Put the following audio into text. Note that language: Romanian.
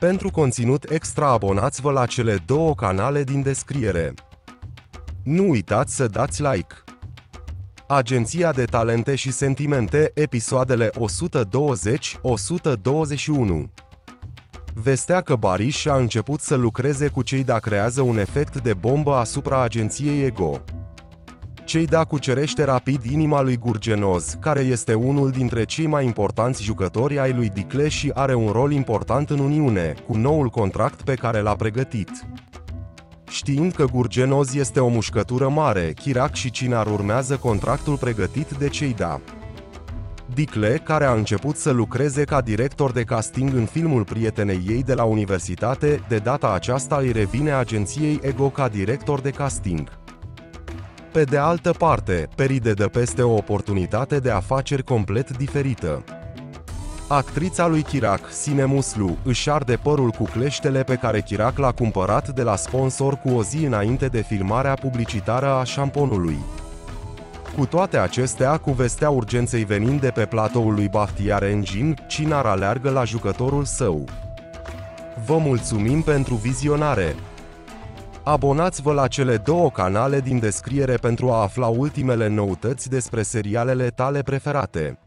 Pentru conținut extra abonați-vă la cele două canale din descriere. Nu uitați să dați like. Agenția de Talente și Sentimente, episoadele 120-121 Vestea că Bariș a început să lucreze cu cei da creează un efect de bombă asupra agenției Ego. Cei da cucerește rapid inima lui Gurgenoz, care este unul dintre cei mai importanți jucători ai lui Dicle și are un rol important în Uniune, cu noul contract pe care l-a pregătit. Știind că Gurgenoz este o mușcătură mare, Chirac și Cinar urmează contractul pregătit de cei da. Dicle, care a început să lucreze ca director de casting în filmul prietenei ei de la universitate, de data aceasta îi revine agenției Ego ca director de casting. Pe de altă parte, Peride dă peste o oportunitate de afaceri complet diferită. Actrița lui Chirac, Sine Muslu, își arde părul cu cleștele pe care Chirac l-a cumpărat de la sponsor cu o zi înainte de filmarea publicitară a șamponului. Cu toate acestea, cu vestea urgenței venind de pe platoul lui Baftiar Engine, Cinar aleargă la jucătorul său. Vă mulțumim pentru vizionare! Abonați-vă la cele două canale din descriere pentru a afla ultimele noutăți despre serialele tale preferate.